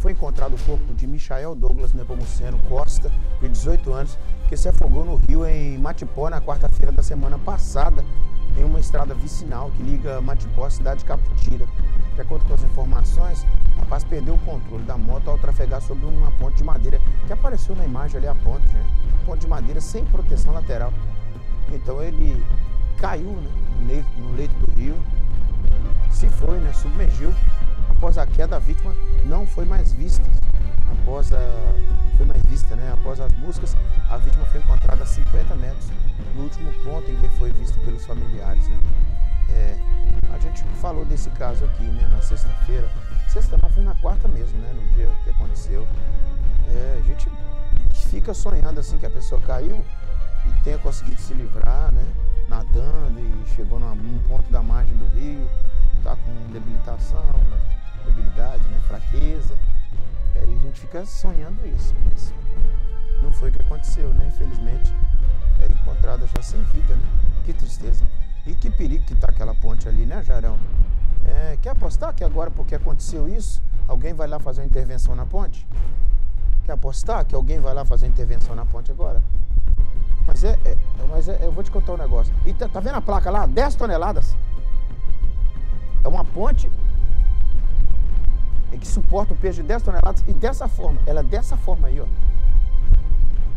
foi encontrado o corpo de Michael Douglas Nepomuceno Costa, de 18 anos, que se afogou no rio em Matipó na quarta-feira da semana passada, em uma estrada vicinal que liga Matipó à cidade de Caputira. De acordo com as informações, o rapaz perdeu o controle da moto ao trafegar sobre uma ponte de madeira, que apareceu na imagem ali a ponte, né? Ponte de madeira sem proteção lateral. Então ele caiu né, no, leito, no leito do rio, se foi, né, submergiu após a queda, a vítima não foi mais vista. Após a, foi mais vista, né? Após as buscas, a vítima foi encontrada a 50 metros no último ponto em que foi vista pelos familiares, né? É, a gente falou desse caso aqui, né? Na sexta-feira. Sexta não, foi na quarta mesmo, né? No dia que aconteceu. É, a gente fica sonhando assim que a pessoa caiu e tenha conseguido se livrar, né? Nadando e chegou num ponto da margem do rio, tá com debilitação, fica sonhando isso, mas não foi o que aconteceu, né? Infelizmente, é encontrada já sem vida, né? Que tristeza. E que perigo que tá aquela ponte ali, né, Jarão? É, quer apostar que agora, porque aconteceu isso, alguém vai lá fazer uma intervenção na ponte? Quer apostar que alguém vai lá fazer uma intervenção na ponte agora? Mas é, é mas é, eu vou te contar um negócio. E tá, tá vendo a placa lá? 10 toneladas. É uma ponte que suporta um peso de 10 toneladas e dessa forma, ela é dessa forma aí, ó.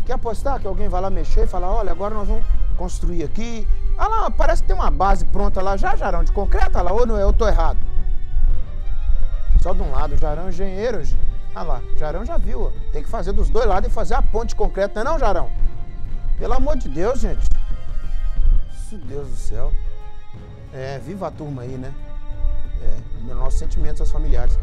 Quer apostar que alguém vai lá mexer e falar, olha, agora nós vamos construir aqui. Ah lá, parece que tem uma base pronta lá já, Jarão, de concreto, lá, ou não é? Eu tô errado. Só de um lado, Jarão engenheiro. Ah lá, Jarão já viu, ó. Tem que fazer dos dois lados e fazer a ponte de concreto, não é não, Jarão? Pelo amor de Deus, gente. Isso, Deus do céu. É, viva a turma aí, né? É, nossos sentimentos aos familiares.